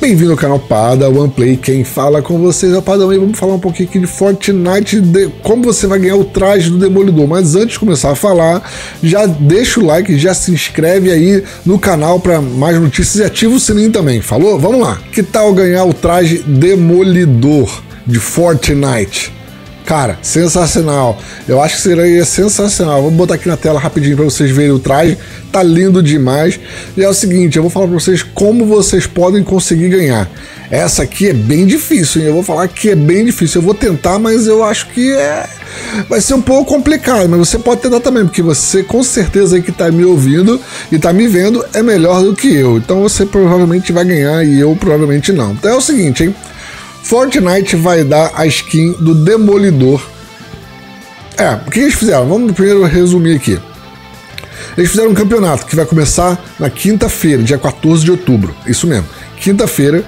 Bem-vindo ao canal Pada OnePlay, quem fala com vocês é o Padão e vamos falar um pouquinho aqui de Fortnite, de como você vai ganhar o traje do Demolidor. Mas antes de começar a falar, já deixa o like, já se inscreve aí no canal para mais notícias e ativa o sininho também, falou? Vamos lá! Que tal ganhar o traje Demolidor de Fortnite? Cara, sensacional. Eu acho que seria sensacional. Vou botar aqui na tela rapidinho para vocês verem o traje. Tá lindo demais. E é o seguinte, eu vou falar para vocês como vocês podem conseguir ganhar. Essa aqui é bem difícil, hein? Eu vou falar que é bem difícil. Eu vou tentar, mas eu acho que é vai ser um pouco complicado, mas você pode tentar também, porque você com certeza aí que tá me ouvindo e tá me vendo é melhor do que eu. Então você provavelmente vai ganhar e eu provavelmente não. Então é o seguinte, hein? Fortnite vai dar a skin do Demolidor. É, o que eles fizeram? Vamos primeiro resumir aqui. Eles fizeram um campeonato que vai começar na quinta-feira, dia 14 de outubro. Isso mesmo. Quinta-feira,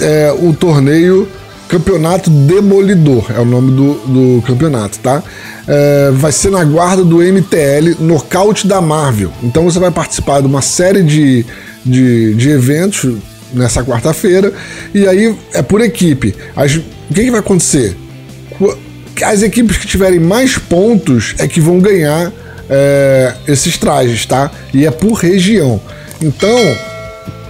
é, o torneio Campeonato Demolidor é o nome do, do campeonato, tá? É, vai ser na guarda do MTL Nocaute da Marvel. Então você vai participar de uma série de, de, de eventos nessa quarta-feira. E aí é por equipe. As, o que, que vai acontecer? As equipes que tiverem mais pontos é que vão ganhar é, esses trajes, tá? E é por região. Então,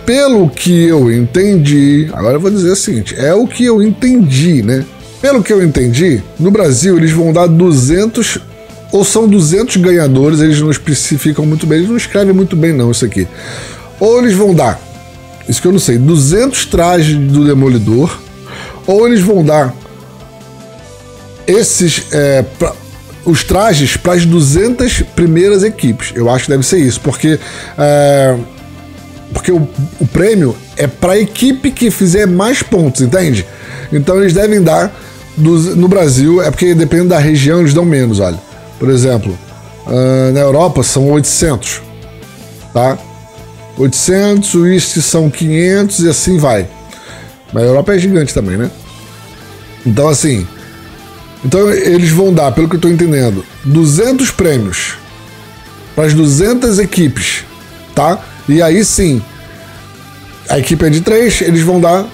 pelo que eu entendi, agora eu vou dizer o seguinte: é o que eu entendi, né? Pelo que eu entendi, no Brasil eles vão dar 200 ou são 200 ganhadores, eles não especificam muito bem, eles não escrevem muito bem não isso aqui. Ou eles vão dar isso que eu não sei, 200 trajes do Demolidor, ou eles vão dar esses é, pra, os trajes para as 200 primeiras equipes. Eu acho que deve ser isso, porque é, porque o, o prêmio é para a equipe que fizer mais pontos, entende? Então eles devem dar no Brasil, é porque depende da região, eles dão menos, olha. Por exemplo, uh, na Europa são 800, tá? 800, o East são 500 e assim vai. Mas a Europa é gigante também, né? Então, assim. Então, eles vão dar, pelo que eu estou entendendo, 200 prêmios para as 200 equipes, tá? E aí sim, a equipe é de três, eles vão dar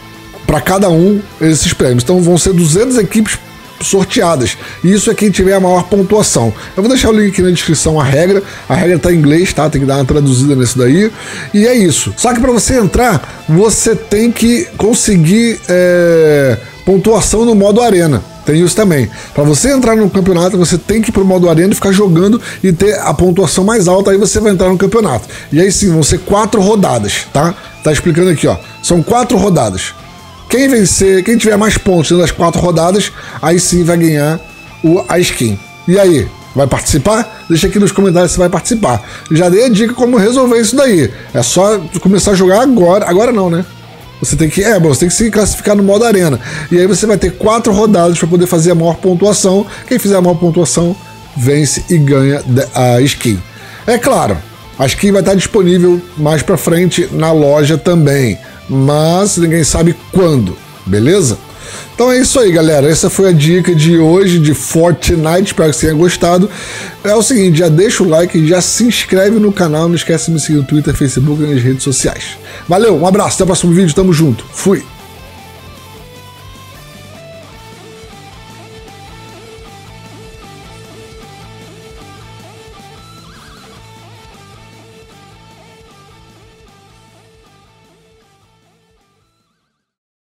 para cada um esses prêmios. Então, vão ser 200 equipes sorteadas. E isso é quem tiver a maior pontuação. Eu vou deixar o link aqui na descrição a regra. A regra tá em inglês, tá? Tem que dar uma traduzida nisso daí. E é isso. Só que para você entrar, você tem que conseguir é, pontuação no modo arena. Tem isso também. Para você entrar no campeonato, você tem que ir pro modo arena e ficar jogando e ter a pontuação mais alta, aí você vai entrar no campeonato. E aí sim, vão ser quatro rodadas, tá? Tá explicando aqui, ó. São quatro rodadas. Quem vencer, quem tiver mais pontos das quatro rodadas, aí sim vai ganhar o, a skin. E aí, vai participar? Deixa aqui nos comentários se vai participar. Já dei a dica como resolver isso daí. É só começar a jogar agora. Agora não, né? Você tem que, é, você tem que se classificar no modo arena. E aí você vai ter quatro rodadas para poder fazer a maior pontuação. Quem fizer a maior pontuação vence e ganha a skin. É claro, a skin vai estar disponível mais para frente na loja também mas ninguém sabe quando, beleza? Então é isso aí, galera. Essa foi a dica de hoje de Fortnite. Espero que você tenha gostado. É o seguinte, já deixa o like, já se inscreve no canal. Não esquece de me seguir no Twitter, Facebook e nas redes sociais. Valeu, um abraço, até o próximo vídeo. Tamo junto. Fui.